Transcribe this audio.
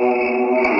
Amen.